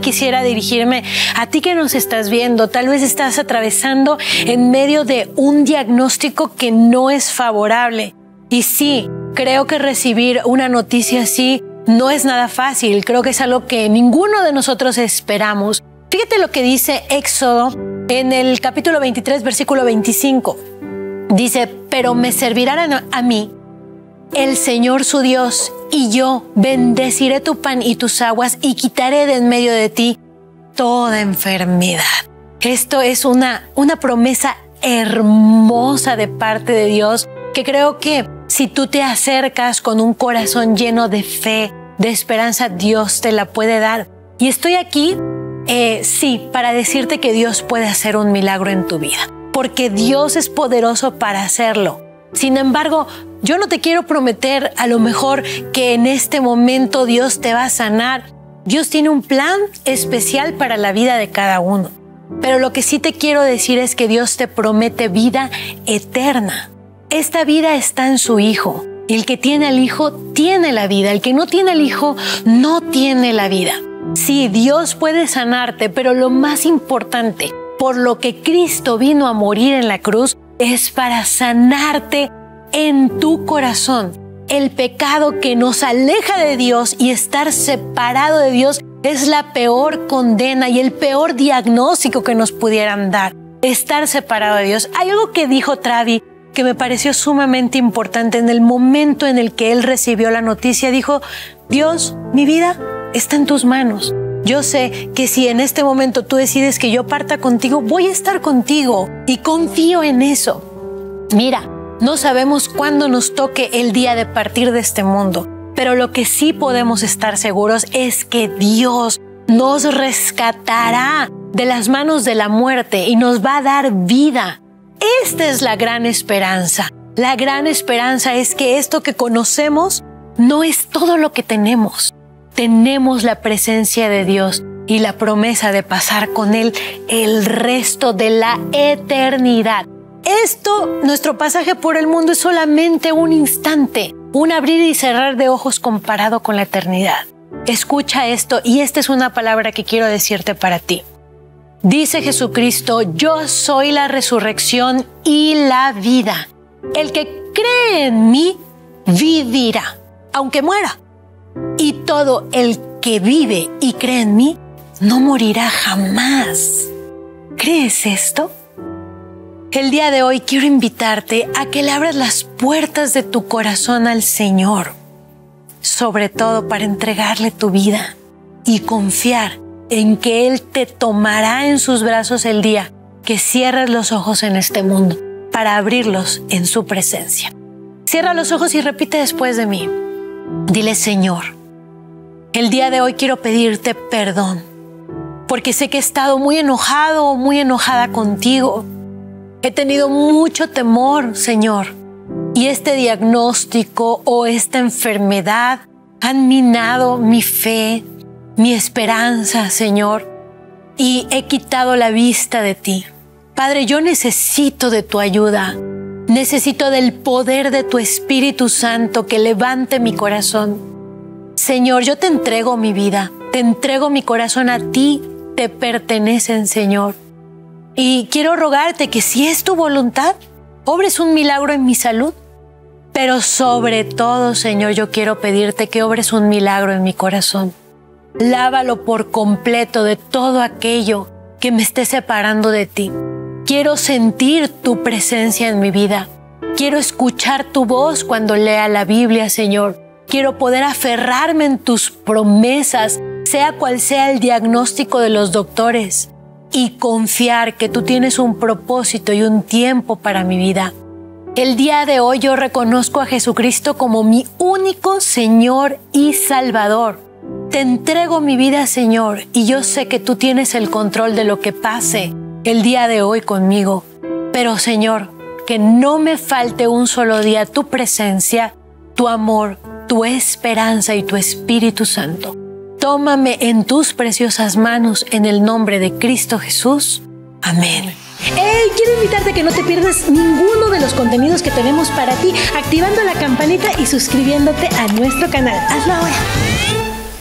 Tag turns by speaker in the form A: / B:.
A: quisiera dirigirme a ti que nos estás viendo. Tal vez estás atravesando en medio de un diagnóstico que no es favorable. Y sí, creo que recibir una noticia así no es nada fácil. Creo que es algo que ninguno de nosotros esperamos. Fíjate lo que dice Éxodo en el capítulo 23, versículo 25. Dice, pero me servirán a mí el Señor su Dios, y yo bendeciré tu pan y tus aguas y quitaré de en medio de ti toda enfermedad. Esto es una, una promesa hermosa de parte de Dios que creo que si tú te acercas con un corazón lleno de fe, de esperanza, Dios te la puede dar. Y estoy aquí, eh, sí, para decirte que Dios puede hacer un milagro en tu vida, porque Dios es poderoso para hacerlo. Sin embargo, yo no te quiero prometer a lo mejor que en este momento Dios te va a sanar. Dios tiene un plan especial para la vida de cada uno. Pero lo que sí te quiero decir es que Dios te promete vida eterna. Esta vida está en su Hijo. El que tiene al Hijo tiene la vida. El que no tiene al Hijo no tiene la vida. Sí, Dios puede sanarte, pero lo más importante, por lo que Cristo vino a morir en la cruz, es para sanarte en tu corazón. El pecado que nos aleja de Dios y estar separado de Dios es la peor condena y el peor diagnóstico que nos pudieran dar. Estar separado de Dios. Hay algo que dijo Travi que me pareció sumamente importante en el momento en el que él recibió la noticia. Dijo, Dios, mi vida está en tus manos. Yo sé que si en este momento tú decides que yo parta contigo, voy a estar contigo y confío en eso. Mira, no sabemos cuándo nos toque el día de partir de este mundo, pero lo que sí podemos estar seguros es que Dios nos rescatará de las manos de la muerte y nos va a dar vida. Esta es la gran esperanza. La gran esperanza es que esto que conocemos no es todo lo que tenemos tenemos la presencia de Dios y la promesa de pasar con Él el resto de la eternidad. Esto, nuestro pasaje por el mundo es solamente un instante, un abrir y cerrar de ojos comparado con la eternidad. Escucha esto y esta es una palabra que quiero decirte para ti. Dice Jesucristo, yo soy la resurrección y la vida. El que cree en mí vivirá, aunque muera y todo el que vive y cree en mí no morirá jamás. ¿Crees esto? El día de hoy quiero invitarte a que le abras las puertas de tu corazón al Señor, sobre todo para entregarle tu vida y confiar en que Él te tomará en sus brazos el día que cierres los ojos en este mundo para abrirlos en su presencia. Cierra los ojos y repite después de mí. Dile, Señor, el día de hoy quiero pedirte perdón, porque sé que he estado muy enojado o muy enojada contigo. He tenido mucho temor, Señor, y este diagnóstico o esta enfermedad han minado mi fe, mi esperanza, Señor, y he quitado la vista de ti. Padre, yo necesito de tu ayuda. Necesito del poder de tu Espíritu Santo que levante mi corazón. Señor, yo te entrego mi vida, te entrego mi corazón a ti, te pertenecen, Señor. Y quiero rogarte que si es tu voluntad, obres un milagro en mi salud. Pero sobre todo, Señor, yo quiero pedirte que obres un milagro en mi corazón. Lávalo por completo de todo aquello que me esté separando de ti. Quiero sentir tu presencia en mi vida. Quiero escuchar tu voz cuando lea la Biblia, Señor. Quiero poder aferrarme en tus promesas, sea cual sea el diagnóstico de los doctores, y confiar que tú tienes un propósito y un tiempo para mi vida. El día de hoy yo reconozco a Jesucristo como mi único Señor y Salvador. Te entrego mi vida, Señor, y yo sé que tú tienes el control de lo que pase el día de hoy conmigo. Pero, Señor, que no me falte un solo día tu presencia, tu amor, tu esperanza y tu Espíritu Santo. Tómame en tus preciosas manos en el nombre de Cristo Jesús. Amén.
B: Hey, quiero invitarte a que no te pierdas ninguno de los contenidos que tenemos para ti, activando la campanita y suscribiéndote a nuestro canal. Hazlo ahora.